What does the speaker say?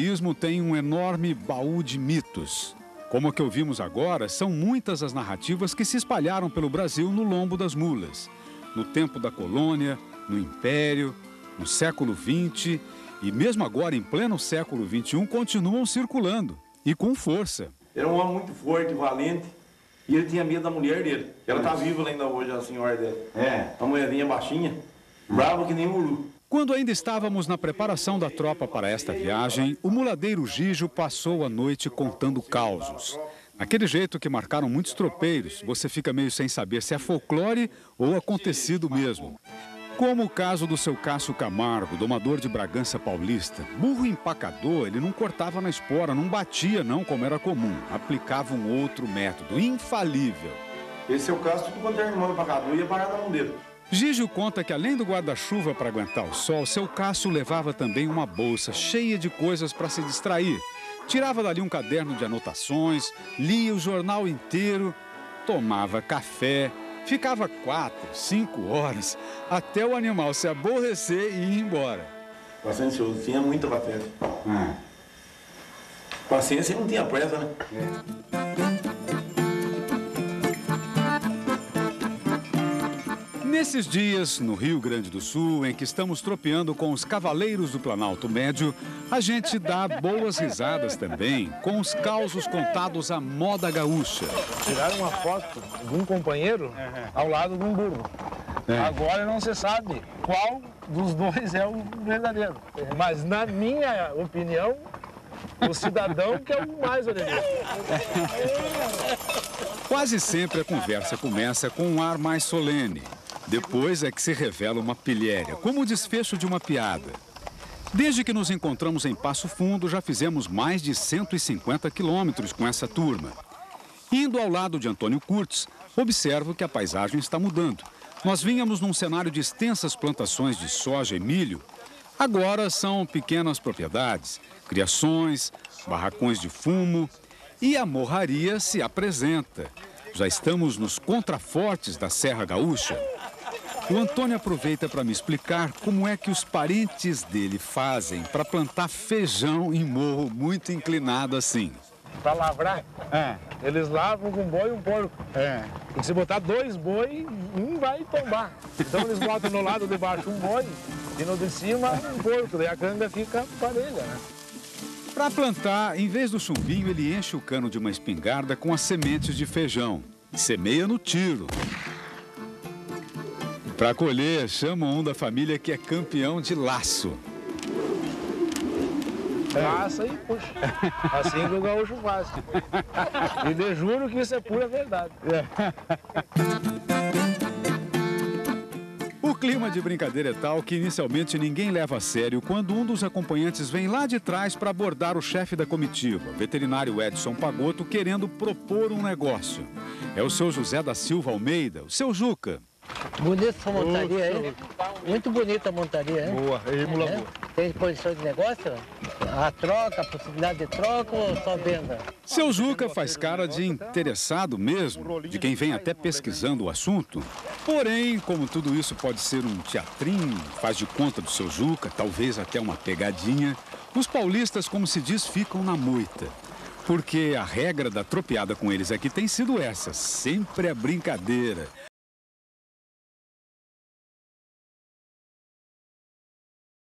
O tem um enorme baú de mitos. Como o que ouvimos agora, são muitas as narrativas que se espalharam pelo Brasil no lombo das mulas. No tempo da colônia, no Império, no século XX e mesmo agora, em pleno século XXI, continuam circulando e com força. Era um homem muito forte, valente e ele tinha medo da mulher dele. Ela está viva ainda hoje, a senhora dele. É. A mulherzinha baixinha, brava que nem um uru. Quando ainda estávamos na preparação da tropa para esta viagem, o muladeiro Gijo passou a noite contando causos. Aquele jeito que marcaram muitos tropeiros, você fica meio sem saber se é folclore ou acontecido mesmo. Como o caso do seu Cássio Camargo, domador de Bragança Paulista. Burro empacador, ele não cortava na espora, não batia não, como era comum. Aplicava um outro método, infalível. Esse é o caso, tudo quanto é irmão empacador ia parar na mão dele. Gígio conta que além do guarda-chuva para aguentar o sol, seu Cássio levava também uma bolsa cheia de coisas para se distrair. Tirava dali um caderno de anotações, lia o jornal inteiro, tomava café, ficava quatro, cinco horas, até o animal se aborrecer e ir embora. Paciencioso, tinha muita paciência. Hum. Paciência não tinha pressa, né? É. Nesses dias, no Rio Grande do Sul, em que estamos tropeando com os cavaleiros do Planalto Médio, a gente dá boas risadas também com os causos contados à moda gaúcha. Tiraram uma foto de um companheiro ao lado de um burro. É. Agora não se sabe qual dos dois é o verdadeiro. Mas, na minha opinião, o cidadão que é o mais verdadeiro. Quase sempre a conversa começa com um ar mais solene. Depois é que se revela uma pilhéria, como o desfecho de uma piada. Desde que nos encontramos em Passo Fundo, já fizemos mais de 150 quilômetros com essa turma. Indo ao lado de Antônio Curtis, observo que a paisagem está mudando. Nós vínhamos num cenário de extensas plantações de soja e milho. Agora são pequenas propriedades, criações, barracões de fumo e a morraria se apresenta. Já estamos nos contrafortes da Serra Gaúcha. O Antônio aproveita para me explicar como é que os parentes dele fazem para plantar feijão em morro muito inclinado assim. Para lavrar, é. eles lavam com um boi e um porco. É. E se botar dois boi, um vai tombar. Então eles botam no lado de baixo um boi e no de cima um porco. Daí a canga fica parelha, né? Para plantar, em vez do chumbinho, ele enche o cano de uma espingarda com as sementes de feijão e semeia no tiro. Para colher, chama um da família que é campeão de laço. Passa e puxa. Assim que o gaúcho faz. E de juro que isso é pura verdade. O clima de brincadeira é tal que inicialmente ninguém leva a sério quando um dos acompanhantes vem lá de trás para abordar o chefe da comitiva, veterinário Edson Pagoto, querendo propor um negócio. É o seu José da Silva Almeida, o seu Juca. Bonita essa montaria aí. Muito bonita a montaria, hein? Boa, aí mula é? boa. Tem posição de negócio? A troca, a possibilidade de troca ou só venda? Seu Juca faz cara de interessado mesmo, de quem vem até pesquisando o assunto. Porém, como tudo isso pode ser um teatrinho, faz de conta do seu Juca, talvez até uma pegadinha, os paulistas, como se diz, ficam na moita. Porque a regra da tropeada com eles aqui tem sido essa, sempre a brincadeira.